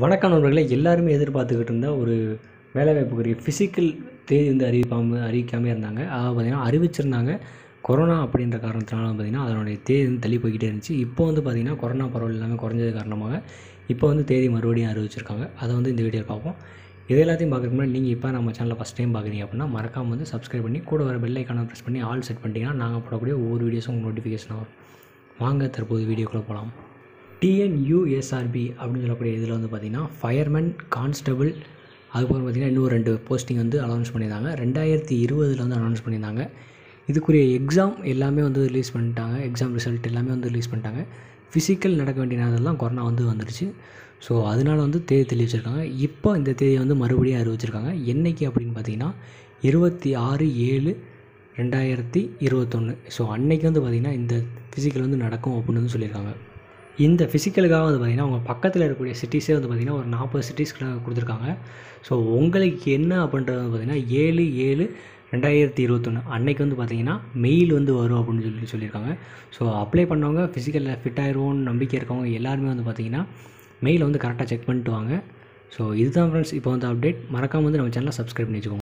வணக்க நண்பர்களை எல்லாருமே எதிர்பார்த்துக்கிட்டு இருந்த ஒரு வேலைவாய்ப்புக்குரிய ஃபிசிக்கல் தேதி வந்து அறிவிப்பாமல் அறிவிக்காமல் இருந்தாங்க. அதாவது பார்த்திங்கன்னா அறிவிச்சிருந்தாங்க. கொரோனா அப்படின்ற காரணத்தினால வந்து பார்த்திங்கன்னா அதனுடைய தேதி வந்து தள்ளி போய்கிட்டே இருந்துச்சு. இப்போ வந்து பார்த்திங்கன்னா கொரோனா பரவல் எல்லாமே குறைஞ்சது காரணமாக இப்போ வந்து தேதி மறுபடியும் அறிவிச்சிருக்காங்க. அதை வந்து இந்த வீடியோவில் பார்ப்போம். இது எல்லாத்தையும் பார்க்குறதுக்கு முன்னாடி நீங்கள் இப்போ நம்ம சேனலில் ஃபஸ்ட் டைம் பார்க்குறீங்க அப்படின்னா மறக்காமல் வந்து சப்ஸ்கிரைப் பண்ணி கூட வர பெல் ஐக்கான ப்ரெஸ் பண்ணி ஆல் செட் பண்ணிட்டீங்கன்னா நாங்கள் போடக்கூடிய ஒவ்வொரு வீடியோஸும் உங்களுக்கு நோட்டிஃபிகேஷன் வரும். வாங்க தற்போது வீடியோக்குள்ளே போகலாம் டிஎன்யூஎஸ்ஆர்பி அப்படின்னு சொல்லக்கூடிய இதில் வந்து பார்த்திங்கன்னா ஃபயர்மேன் கான்ஸ்டபிள் அதுக்கப்புறம் பார்த்திங்கன்னா இன்னும் ரெண்டு போஸ்டிங் வந்து அனௌன்ஸ் பண்ணியிருந்தாங்க. ரெண்டாயிரத்தி இருபதில் வந்து அனௌன்ஸ் பண்ணியிருந்தாங்க. இதுக்குரிய எக்ஸாம் எல்லாமே வந்து ரிலீஸ் பண்ணிட்டாங்க. எக்ஸாம் ரிசல்ட் எல்லாமே வந்து ரிலீஸ் பண்ணிட்டாங்க. ஃபிசிக்கல் நடக்க வேண்டிய நேரத்தில் கொரோனா வந்து வந்துடுச்சு ஸோ அதனால் வந்து தேதி தெளிவிச்சிருக்காங்க. இப்போ இந்த தேதியை வந்து மறுபடியும் அறிவிச்சிருக்காங்க. என்னைக்கு அப்படின்னு பார்த்தீங்கன்னா இருபத்தி ஆறு ஏழு ரெண்டாயிரத்தி இருபத்தொன்று ஸோ அன்னைக்கு வந்து பார்த்திங்கன்னா இந்த ஃபிசிக்கல் வந்து நடக்கும் அப்படின்னு வந்து சொல்லியிருக்காங்க. இந்த ஃபிசிக்கலுக்காக வந்து பார்த்திங்கன்னா உங்கள் பக்கத்தில் இருக்கக்கூடிய சிட்டிஸே வந்து பார்த்திங்கன்னா ஒரு நாற்பது சிட்டிஸ்க்கு கொடுத்துருக்காங்க. ஸோ உங்களுக்கு என்ன அப்படின்றது வந்து பார்த்திங்கன்னா ஏழு ஏழு ரெண்டாயிரத்தி இருபத்தொன்று அன்னைக்கு வந்து பார்த்திங்கன்னா மெயில் வந்து வரும் அப்படின்னு சொல்லி சொல்லியிருக்காங்க. ஸோ அப்ளை பண்ணவங்க ஃபிசிக்கலில் ஃபிட் ஆயிருவோம்னு நம்பிக்கை இருக்கவங்க எல்லாருமே வந்து பார்த்திங்கன்னா மெயிலை வந்து கரெக்டாக செக் பண்ணிட்டு வாங்க. ஸோ இதுதான் ஃப்ரெண்ட்ஸ் இப்போ வந்து அப்டேட் மறக்காமல் வந்து நம்ம சேனலை சப்ஸ்கிரைப் பண்ணி வச்சுக்கோங்க